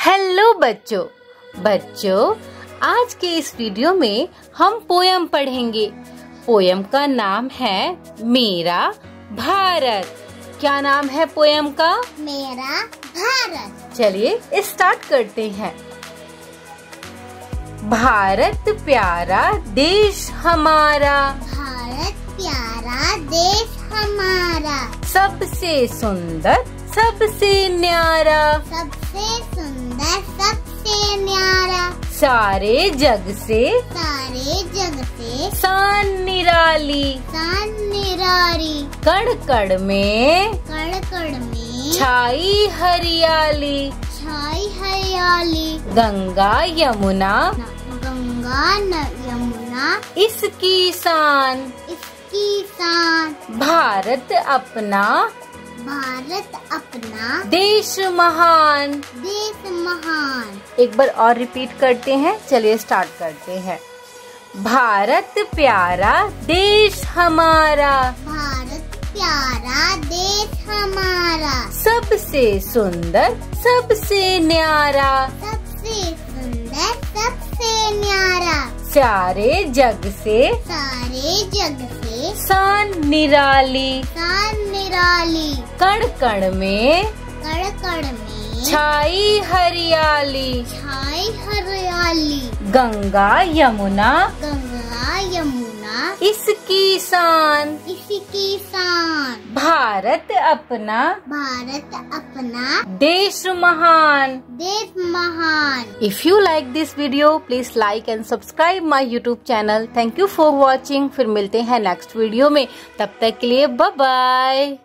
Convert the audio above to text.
Hello बच्चों। बच्चों आज के इस वीडियो में हम पोयम पढ़ेंगे। पोयम का नाम है मेरा भारत। क्या नाम है पोयम का? मेरा भारत। चलिए स्टार्ट करते हैं। भारत प्यारा देश हमारा। भारत प्यारा देश हमारा। सबसे सुंदर सबसे न्यारा। सबसे सुंदर सबसे न्यारा। सारे जग से सारे जग से शान निराली। शान निरारी कण कण में कड़ कड़ में छाई हरियाली। छाई हरियाली। गंगा यमुना। गंगा न यमुना। इसकी शान इसकी शान भारत अपना भारत अपना देश महान। देश महान। एक बार और रिपीट करते हैं चलिए स्टार्ट करते हैं। भारत प्यारा देश हमारा। भारत प्यारा देश हमारा। सबसे सुंदर सबसे न्यारा। सबसे सुंदर सबसे न्यारा। सारे जग से सारे जग से। शान निराली। सान निराली। कण कण में कण कण में छाई हरियाली। छाई हरियाली। गंगा यमुना गंगा यमुना इसकी शान। इसकी शान। भारत अपना। भारत अपना। देश महान। देश महान। If you like this video please like and subscribe my YouTube channel thank you for watching फिर मिलते हैं नेक्स्ट वीडियो में। तब तक के लिए बाय बाय